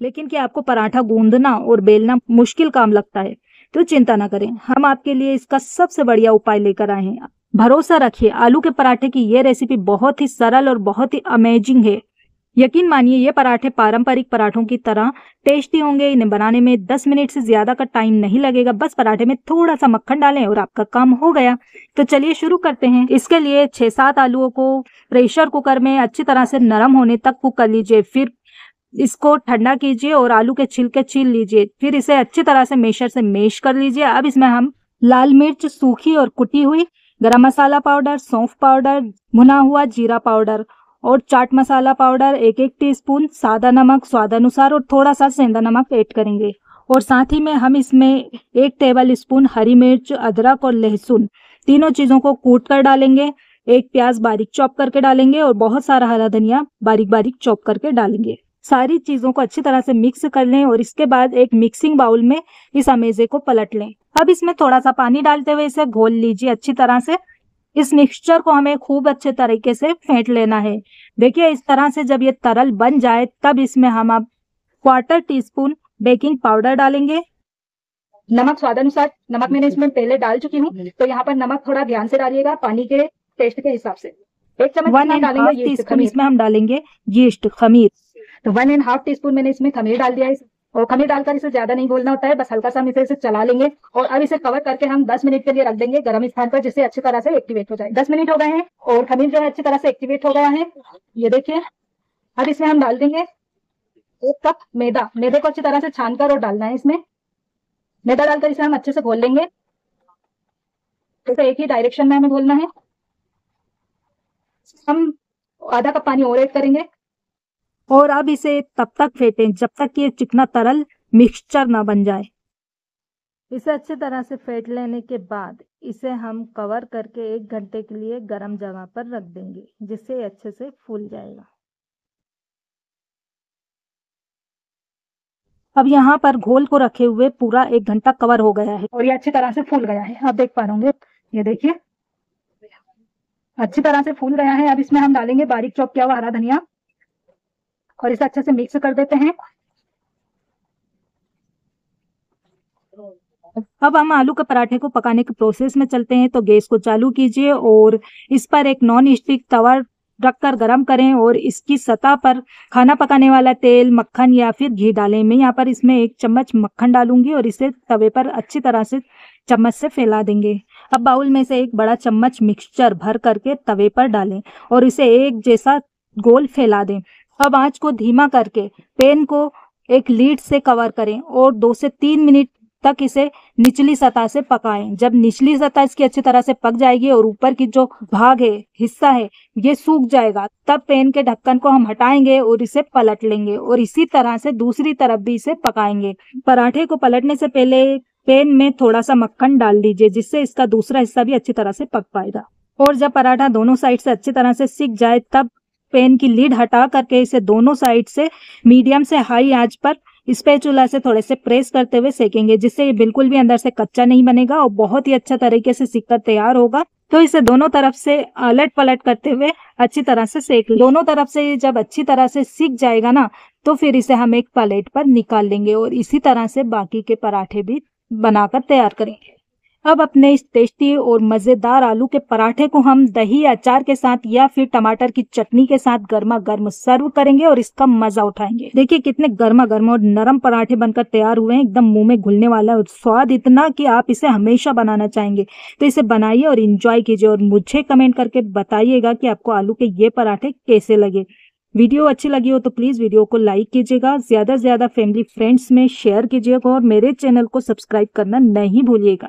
लेकिन क्या आपको पराठा गूंदना और बेलना मुश्किल काम लगता है? तो चिंता ना करें, हम आपके लिए इसका सबसे बढ़िया उपाय लेकर आए हैं। भरोसा रखिए, आलू के पराठे की ये रेसिपी बहुत ही सरल और बहुत ही अमेजिंग है। यकीन मानिए, ये पराठे पारंपरिक पराठों की तरह टेस्टी होंगे, इन्हें बनाने में 10 मिनट से ज़्यादा का टाइम नहीं लगेगा, बस पराठे में थोड़ा सा मक्खन डालें और आपका काम हो गया। तो चलिए शुरू करते हैं। इसके लिए छह सात आलुओं को प्रेशर कुकर में अच्छी तरह से नरम होने तक कुक कर लीजिए, फिर इसको ठंडा कीजिए और आलू के छिलके छील लीजिए। फिर इसे अच्छी तरह से मेशर से मेश कर लीजिए। अब इसमें हम लाल मिर्च सूखी और कुटी हुई गरम मसाला पाउडर, सौंफ पाउडर, भुना हुआ जीरा पाउडर और चाट मसाला पाउडर एक एक टीस्पून सादा नमक स्वाद अनुसार और थोड़ा सा सेंधा नमक ऐड करेंगे। और साथ ही में हम इसमें एक टेबल स्पून हरी मिर्च, अदरक और लहसुन तीनों चीज़ों को कूट कर डालेंगे। एक प्याज बारीक चॉप करके डालेंगे और बहुत सारा हरा धनिया बारीक बारीक चॉप करके डालेंगे। सारी चीज़ों को अच्छी तरह से मिक्स कर लें और इसके बाद एक मिक्सिंग बाउल में इस अमेजे को पलट लें। अब इसमें थोड़ा सा पानी डालते हुए इसे घोल लीजिए अच्छी तरह से। इस मिक्सचर को हमें खूब अच्छे तरीके से फेंट लेना है। देखिए इस तरह से जब ये तरल बन जाए तब इसमें हम अब quarter teaspoon baking powder डालेंगे। नमक स्वाद अनुसार नमक मैंने इसमें पहले डाल चुकी हूँ तो यहाँ पर नमक थोड़ा ध्यान से डालिएगा पानी के टेस्ट के हिसाब से। एक चम्मच डालेंगे इसमें हम डालेंगे यीस्ट खमीर। तो one and half teaspoon मैंने इसमें खमीर डाल दिया है। और खमीर डालकर इसे ज़्यादा नहीं बोलना होता है, बस हल्का सा हम इसे चला लेंगे। और अब इसे कवर करके हम 10 मिनट के लिए रख देंगे गर्म स्थान पर, जिससे अच्छी तरह से एक्टिवेट हो जाए। 10 मिनट हो गए हैं और खमीर जो है अच्छी तरह से एक्टिवेट हो गया है। ये देखिए, अब इसमें हम डाल देंगे एक कप मैदा। मैदे को अच्छी तरह से छान कर और डालना है इसमें। मैदा डालकर इसे हम अच्छे से घोल लेंगे। तो एक ही डायरेक्शन में हमें घोलना है। हम आधा कप पानी और ऐड करेंगे। और अब इसे तब तक फेंटें जब तक ये चिकना तरल मिक्सचर ना बन जाए। इसे अच्छी तरह से फेंट लेने के बाद इसे हम कवर करके एक घंटे के लिए गर्म जगह पर रख देंगे, जिससे अच्छे से फूल जाएगा। अब यहाँ पर घोल को रखे हुए पूरा एक घंटा कवर हो गया है और ये अच्छी तरह से फूल गया है। आप देख पा रहे ये देखिए। अच्छी तरह से फूल गया है। अब इसमें हम डालेंगे बारीक चौक किया हुआ हरा धनिया। और इसे अच्छे से मिक्स कर देते हैं। अब हम आलू के पराठे को पकाने के प्रोसेस में चलते हैं तो गैस को चालू कीजिए और इस पर एक नॉन स्टिक तवा रखकर गरम करें और इसकी सतह पर खाना पकाने वाला तेल, मक्खन या फिर घी डालें। मैं यहाँ पर इसमें एक चम्मच मक्खन डालूँगी और इसे तवे पर अच्छी तरह से चम्मच से फैला देंगे। अब बाउल में से एक बड़ा चम्मच मिक्सचर भर करके तवे पर डालें और इसे एक जैसा गोल फैला दें। अब आँच को धीमा करके पेन को एक लीड से कवर करें और दो से तीन मिनट तक इसे निचली सतह से पकाएँ। जब निचली सतह इसकी अच्छी तरह से पक जाएगी और ऊपर की जो भाग है, हिस्सा है, ये सूख जाएगा, तब पेन के ढक्कन को हम हटाएँगे और इसे पलट लेंगे और इसी तरह से दूसरी तरफ़ भी इसे पकाएँगे। पराठे को पलटने से पहले पेन में थोड़ा सा मक्खन डाल दीजिए, जिससे इसका दूसरा हिस्सा भी अच्छी तरह से पक पाएगा। और जब पराठा दोनों साइड से अच्छी तरह से सीख जाए, तब पेन की लीड हटा करके इसे दोनों साइड से, मीडियम से, हाई आँच पर स्पेचुला से थोड़े से प्रेस करते हुए सेकेंगे, जिससे ये बिल्कुल भी अंदर से कच्चा नहीं बनेगा और बहुत ही अच्छा तरीके से सीख कर तैयार होगा। तो इसे दोनों तरफ़ से अलट पलट करते हुए अच्छी तरह से सेक, दोनों तरफ़ से जब अच्छी तरह से सीख जाएगा ना तो फिर इसे हम एक प्लेट पर निकाल लेंगे और इसी तरह से बाकी के पराठे भी बनाकर तैयार करेंगे। अब अपने इस टेस्टी और मज़ेदार आलू के पराठे को हम दही, अचार के साथ या फिर टमाटर की चटनी के साथ गर्मा गर्म सर्व करेंगे और इसका मज़ा उठाएँगे। देखिए कितने गर्मा गर्म और नरम पराठे बनकर तैयार हुए हैं। एकदम मुँह में घुलने वाला है स्वाद इतना कि आप इसे हमेशा बनाना चाहेंगे। तो इसे बनाइए और इंजॉय कीजिए और मुझे कमेंट करके बताइएगा कि आपको आलू के ये पराठे कैसे लगे। वीडियो अच्छी लगी हो तो प्लीज़ वीडियो को लाइक कीजिएगा, ज़्यादा से ज़्यादा फैमिली फ्रेंड्स में शेयर कीजिएगा और मेरे चैनल को सब्सक्राइब करना नहीं भूलिएगा।